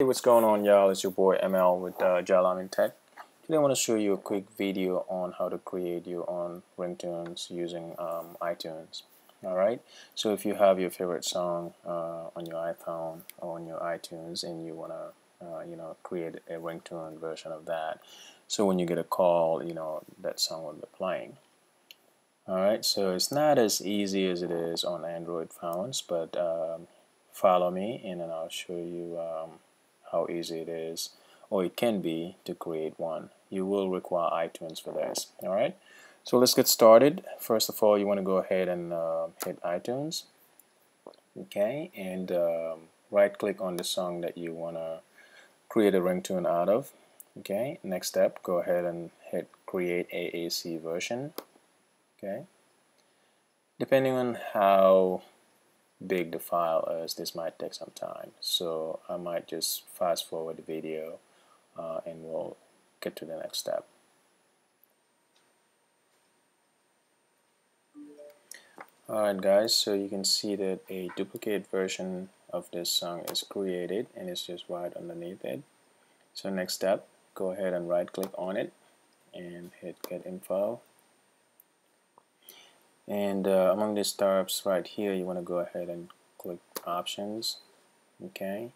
Hey, what's going on, y'all? It's your boy ML with uh, Jarlamin Tech. Today I want to show you a quick video on how to create your own ringtones using um, iTunes. Alright, so if you have your favorite song uh, on your iPhone or on your iTunes and you want to uh, you know, create a ringtone version of that, so when you get a call, you know, that song will be playing. Alright, so it's not as easy as it is on Android phones, but um, follow me and then I'll show you um, how easy it is or it can be to create one. You will require iTunes for this. Alright, so let's get started. First of all, you want to go ahead and uh, hit iTunes. Okay, and um, right click on the song that you want to create a ringtone out of. Okay, next step, go ahead and hit create AAC version. Okay, depending on how big the file is, this might take some time. So I might just fast forward the video uh, and we'll get to the next step. Alright guys, so you can see that a duplicate version of this song is created and it's just right underneath it. So next step, go ahead and right click on it and hit get info and uh, among these tabs right here you want to go ahead and click options okay?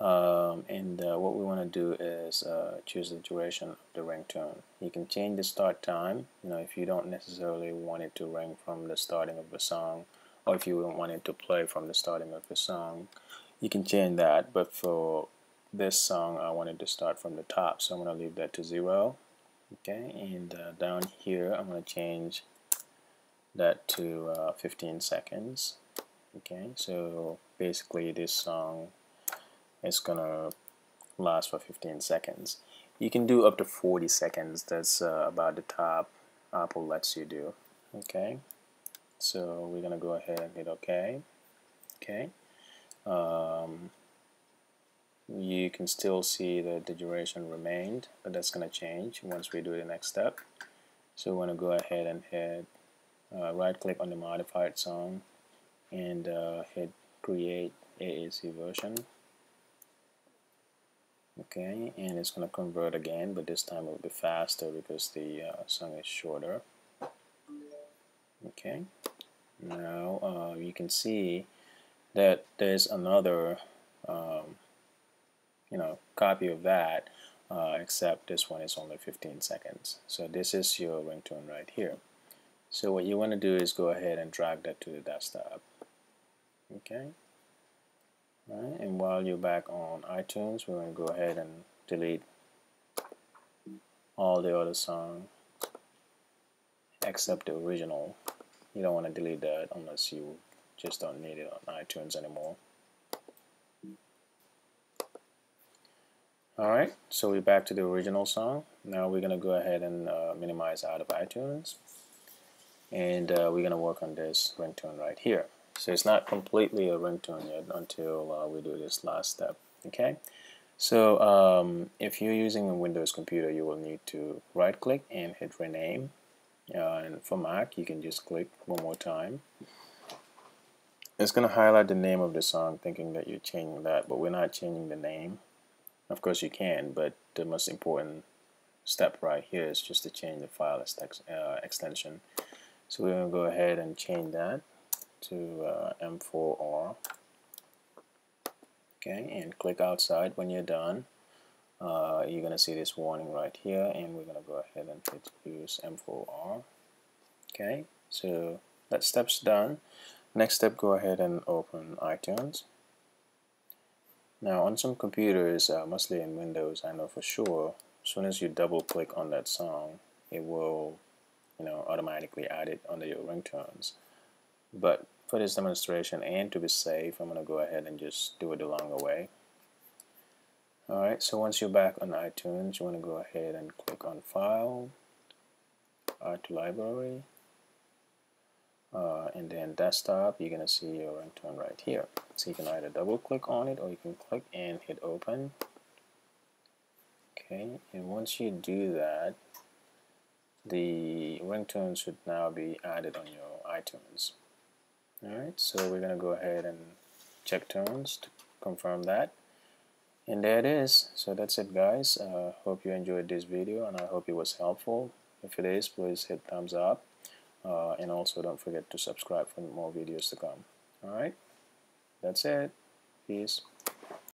Um, and uh, what we want to do is uh, choose the duration of the ringtone. You can change the start time you know if you don't necessarily want it to ring from the starting of the song or if you don't want it to play from the starting of the song you can change that. But for this song I wanted to start from the top so I'm going to leave that to zero okay? And uh, down here I'm going to change that to uh, 15 seconds. Okay so basically this song is gonna last for 15 seconds. You can do up to 40 seconds that's uh, about the top Apple lets you do. Okay so we're gonna go ahead and hit OK. Okay um, you can still see that the duration remained but that's gonna change once we do the next step. So we want to go ahead and hit uh, right click on the modified song and uh, hit create AAC version. Okay and it's gonna convert again but this time it will be faster because the uh, song is shorter. Okay now uh, you can see that there's another um, you know copy of that uh, except this one is only 15 seconds. So this is your ringtone right here so what you want to do is go ahead and drag that to the desktop. Okay. And while you're back on iTunes, we're going to go ahead and delete all the other songs except the original. You don't want to delete that unless you just don't need it on iTunes anymore. Alright, so we're back to the original song. Now we're going to go ahead and uh, minimize out of iTunes and uh, we're going to work on this ringtone right here. So it's not completely a ringtone yet until uh, we do this last step. Okay. So um, if you're using a Windows computer, you will need to right click and hit rename. Uh, and for Mac, you can just click one more time. It's going to highlight the name of the song, thinking that you're changing that, but we're not changing the name. Of course, you can, but the most important step right here is just to change the file uh, extension. So we're going to go ahead and change that to uh, M4R. Okay, and click outside when you're done. Uh, you're going to see this warning right here, and we're going to go ahead and hit use M4R. Okay, so that step's done. Next step, go ahead and open iTunes. Now, on some computers, uh, mostly in Windows, I know for sure, as soon as you double click on that song, it will you know, automatically added under your ringtones. But for this demonstration and to be safe, I'm going to go ahead and just do it the longer way. Alright, so once you're back on iTunes, you want to go ahead and click on File, to Library, uh, and then Desktop, you're going to see your ringtone right here. So you can either double click on it or you can click and hit Open. Okay, and once you do that, the ringtone should now be added on your iTunes. Alright, so we're going to go ahead and check tones to confirm that. and there it is. So that's it guys. Uh, hope you enjoyed this video and I hope it was helpful. If it is please hit thumbs up. Uh, and also don't forget to subscribe for more videos to come. Alright that's it. Peace